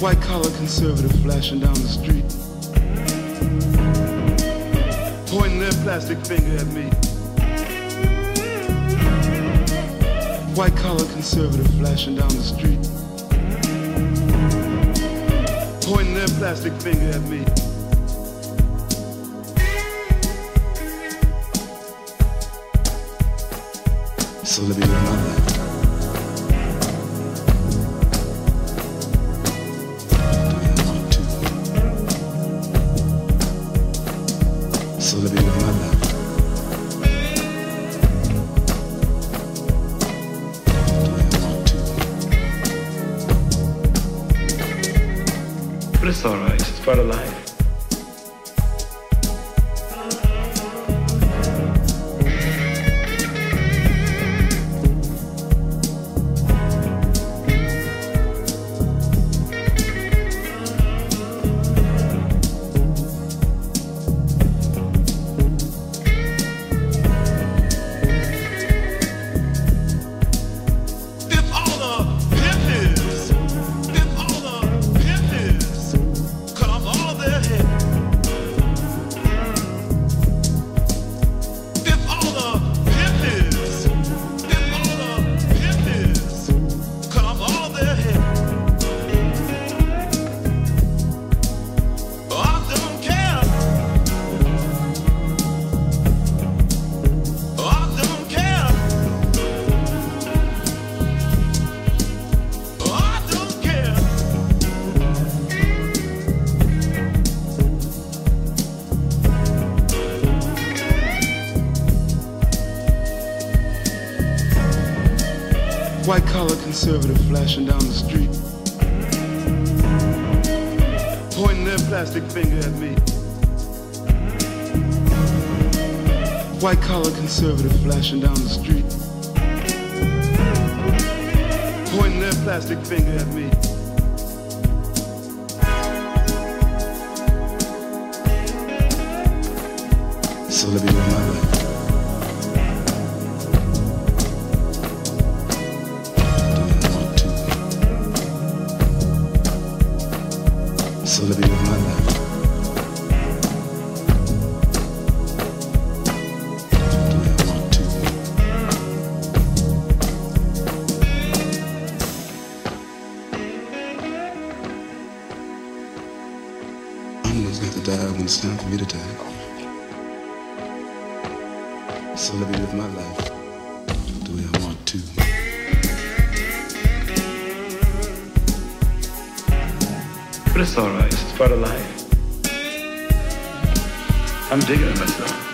White collar conservative flashing down the street. Pointing their plastic finger at me. White collar conservative flashing down the street. Pointing their plastic finger at me. So let me remind that. So let me live my life. But it's all right. It's part of life. White collar conservative flashing down the street. Pointing their plastic finger at me. White collar conservative flashing down the street. Pointing their plastic finger at me. So let me live my life. Have to? Die when it's time for me to die. So me live my life But it's all right. It's part of life. I'm digging myself.